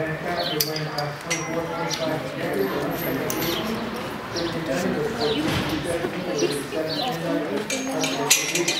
Hancock, you're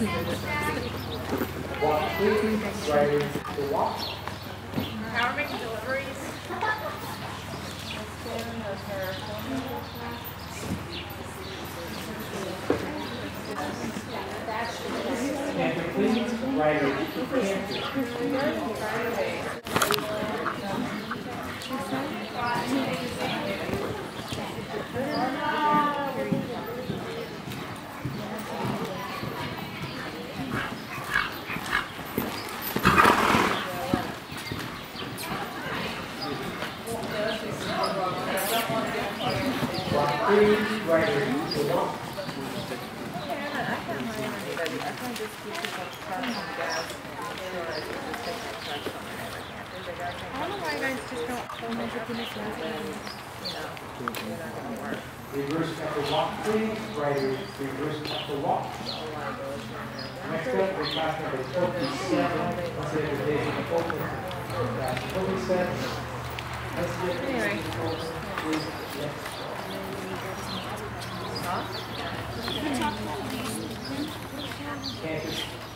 Walk, please, riders to walk. How making deliveries? Canter, please, to canter. I don't know why you guys just don't hold me up in this Reverse after walk, please. Riders, reverse after walk. Next up, we're talking about forty-seven. Let's say the day of open. That's Forty-seven. Let's get Anyway.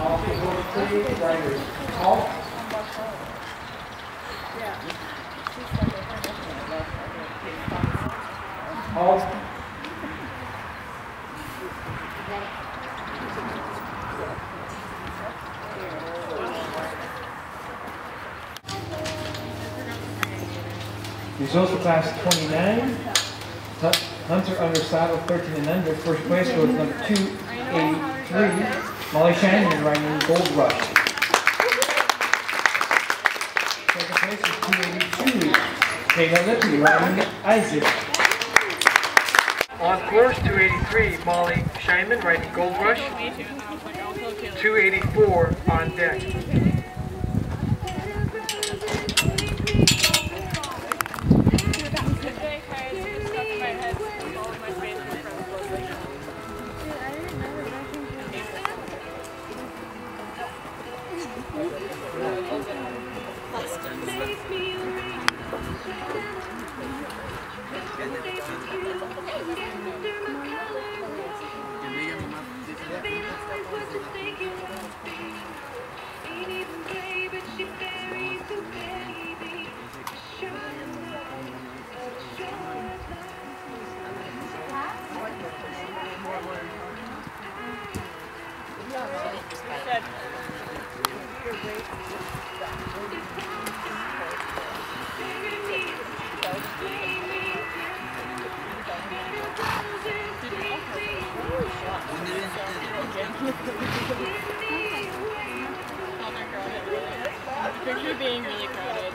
All four, please. Riders, halt. Halt. Results class 29. Hunter under saddle 13 and under. First place was number 283, Molly Shannon riding Gold Rush. Second place is 282, Kayla Lippy riding Isaac. On course 283, Molly Scheinman riding Gold Rush. 284 on deck. Thank you. Picture being really crowded.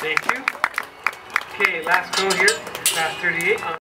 Thank you. Okay, last go here, class 38.